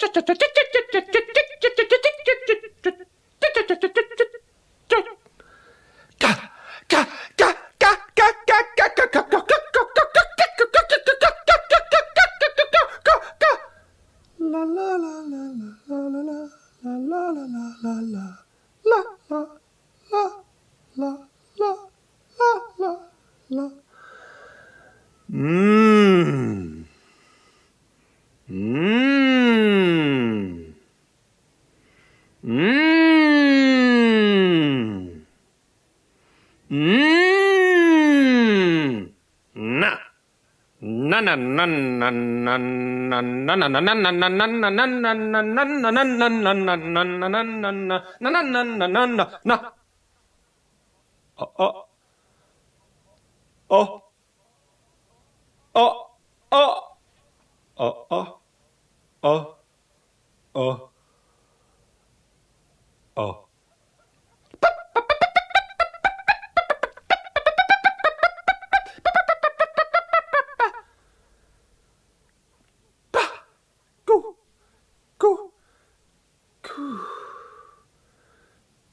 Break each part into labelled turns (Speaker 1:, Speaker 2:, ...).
Speaker 1: Mm. Oh. oh.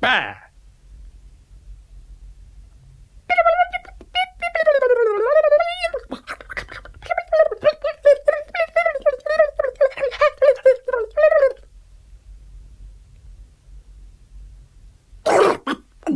Speaker 1: Bah!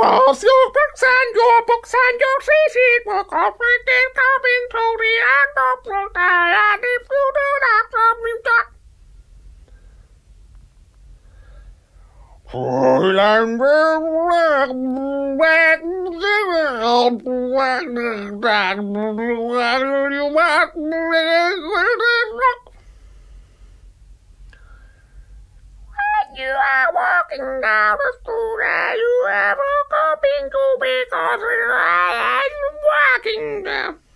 Speaker 2: walls, your books and your books and your sheet will completely coming into the end of the day, and if you do not come, you die. When you are walking down the street, you ever a coping to because I am walking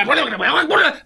Speaker 2: No, no, no, no, no, no, no, no,